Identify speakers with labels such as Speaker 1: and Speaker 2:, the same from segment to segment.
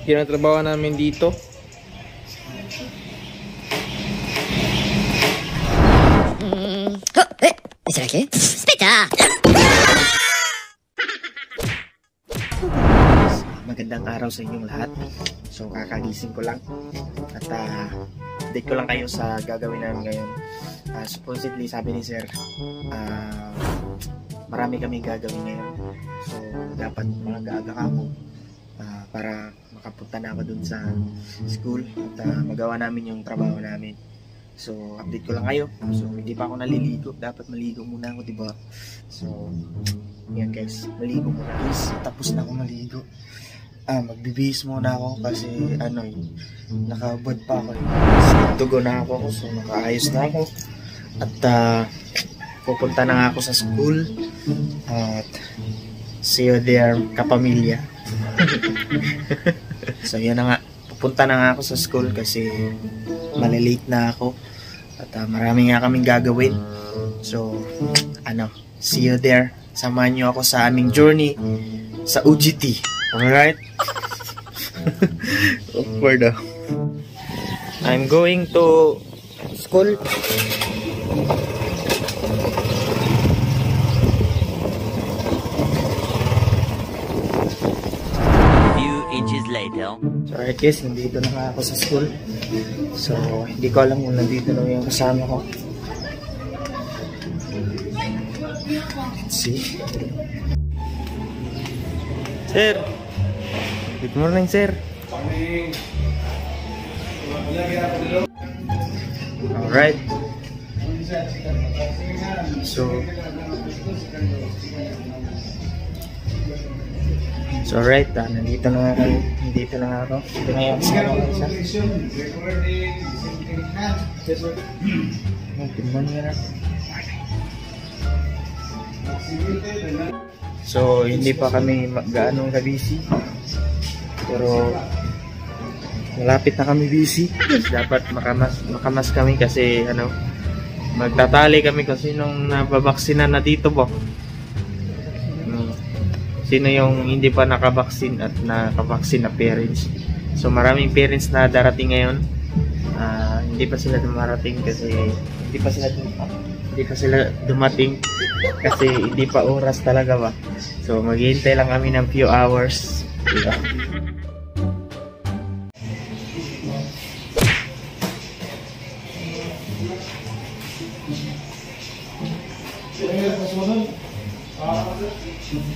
Speaker 1: Ginatrabaho namin dito.
Speaker 2: Eh, sarà che? Aspetta!
Speaker 3: Magandang araw sa inyong lahat. So, kakagising ko lang. At uh, update ko lang kayo sa gagawin namin ngayon. Ah, supposedly, sabi ni Sir, ah, marami kaming gagawin ngayon. So, dapat mga gaaga ka mo ah, para makapunta na ako dun sa school at ah, magawa namin yung trabaho namin. So, update ko lang kayo. So, hindi pa ako naliligo. Dapat maligo muna ako, di ba? So, yan guys. Maligo muna guys. Tapos na ako maligo. Ah, magbibihis muna ako kasi ano eh, nakabad pa ako. Dugo na ako, so nakaayos na ako. At ah, pupunta na ako sa school. At see you there, kapamilya. so yun na nga, pupunta na nga ako sa school kasi malilate na ako. At ah, marami nga kaming gagawin. So, ano, see you there. Samahan niyo ako sa aming journey sa UGT. Alright? Awkward ah. I'm going to school.
Speaker 4: few later.
Speaker 3: So, alright guys, nandito na nga ako sa school. So, hindi ko alam kung nandito na yung kasama ko. Let's see. Sir! Good morning, sir. Alright. So, So alright, ah, nandito na ako. Nandito na ako. Ito na yung ko isa. Good morning na. So, hindi pa kami gaano ka-busy. Pero, malapit na kami busy. Dapat makamas, makamas kami kasi, ano, magtatali kami kasi nung nababaksinan na dito po. Sino yung hindi pa nakabaksin at nakabaksin na parents. So, maraming parents na darating ngayon. Ah, hindi pa sila dumarating kasi hindi pa sila hindi pa sila dumating kasi hindi pa oras talaga ba. So maghihintay lang kami ng few hours. Diba?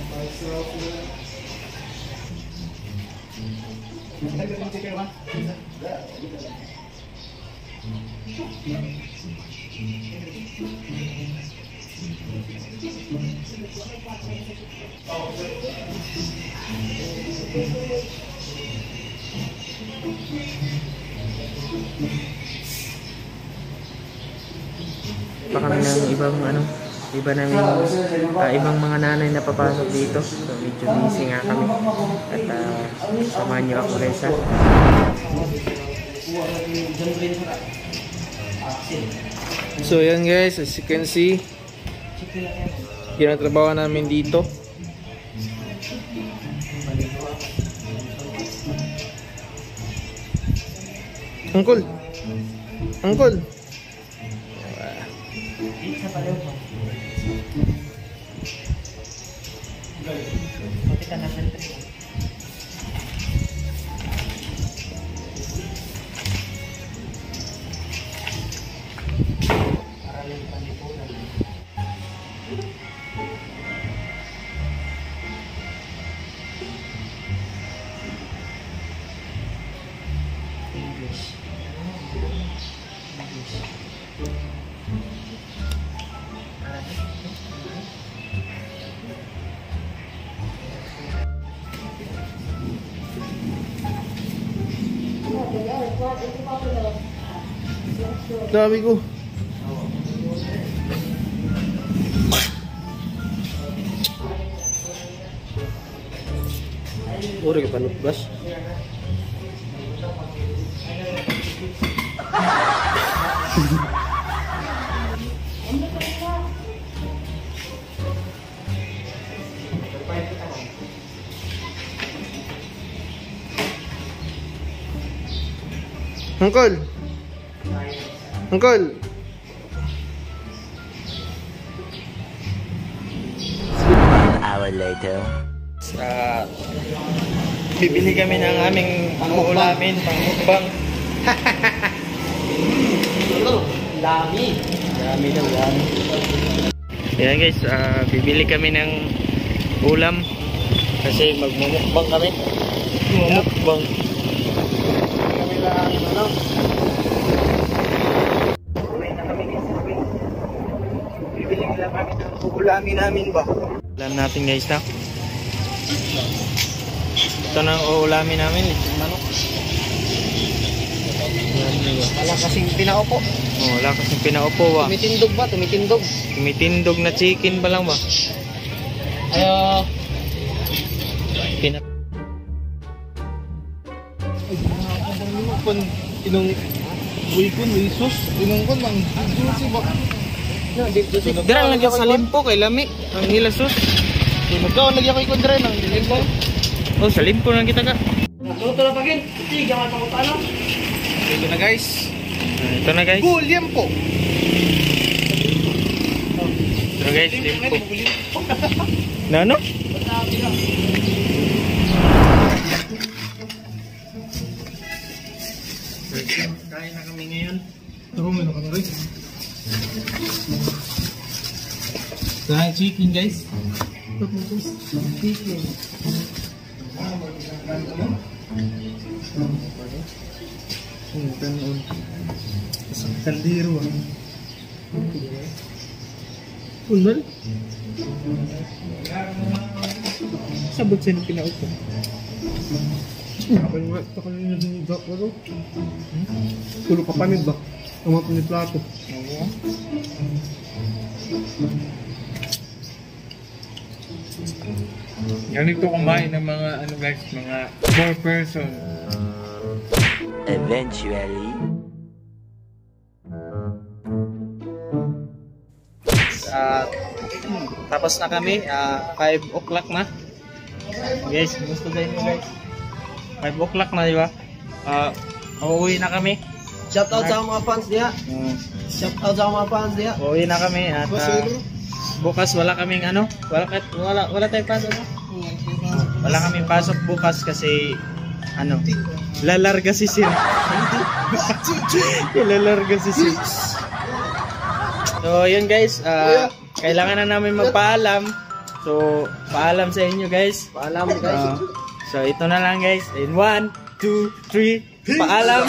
Speaker 3: pa kami ng ibang ano, iba namin ah, ibang mga nanay na papasok dito. So medyo busy nga kami. At uh, samahan niyo ako guys ha.
Speaker 1: So yan guys, as you can see, ginatrabaho namin dito. Uncle! Uncle! No te Sabi ko. Uri ka panutbas. Uncle. Uncle.
Speaker 4: One hour later.
Speaker 3: Ah, bibili kami ng aming pang-uulamin, pang-mukbang.
Speaker 1: Lami.
Speaker 3: Dami daw, dami. Ayan guys, ah, bibili kami ng ulam kasi magmumukbang kami. Mumukbang. Kami lang, ano? Uwi na kami guys. uwi. Bibili lang kami ng uulamin namin ba? Ulam natin guys na. Ito na ang uulamin namin. Lechon manok.
Speaker 1: Wala kasing pinaupo.
Speaker 3: Oh, wala kasing pinaupo ah.
Speaker 1: Tumitindog ba? Tumitindog.
Speaker 3: Tumitindog na chicken pa lang ba?
Speaker 1: Ayo.
Speaker 3: Pina
Speaker 1: inong Uy kun, Isus. Inong kun, mang Isus ba?
Speaker 3: Dira lagi sa limpo kay lami ang ila sus.
Speaker 1: Magkaon lagi ako ikon dre nang limpo.
Speaker 3: Oh, sa limpo lang kita ka.
Speaker 1: Luto na pagin. Sige, jangan pa ko paano. Ito na guys.
Speaker 3: Ito na guys.
Speaker 1: Cool, limpo.
Speaker 3: Ito na guys, limpo. Na ano? Kain na kami ngayon.
Speaker 1: Taro mo na ka rin. Dahil chicken guys. Chicken. Hmm, kanon. Isang kaldero ah. Unal? Sabot sa nang pinaot ko. Ako nga, ako nga yung dinigak ko. Tulo ka panid ba? Ang mga piniplato.
Speaker 5: Ganito kumain ng mga ano guys, mga 4 person.
Speaker 4: Eventually.
Speaker 3: Ah, tapos na kami, 5 o'clock na. Guys, gusto tayo nyo guys. 5 o'clock na, di ba? Ah, uuwi na kami.
Speaker 1: Shout out sa mga fans niya.
Speaker 3: Mm,
Speaker 1: Shout out sa mga fans niya.
Speaker 3: uuwi na kami at ah, bukas wala kaming ano, wala wala wala tayong pasok. Wala kaming pasok bukas kasi ano, lalarga si Sim. lalarga si Sim. So, yun guys, ah, kailangan na namin magpaalam. So, paalam sa inyo guys.
Speaker 1: Paalam guys.
Speaker 3: Ah, so, ito na lang guys. In 1, 2, 3, paalam.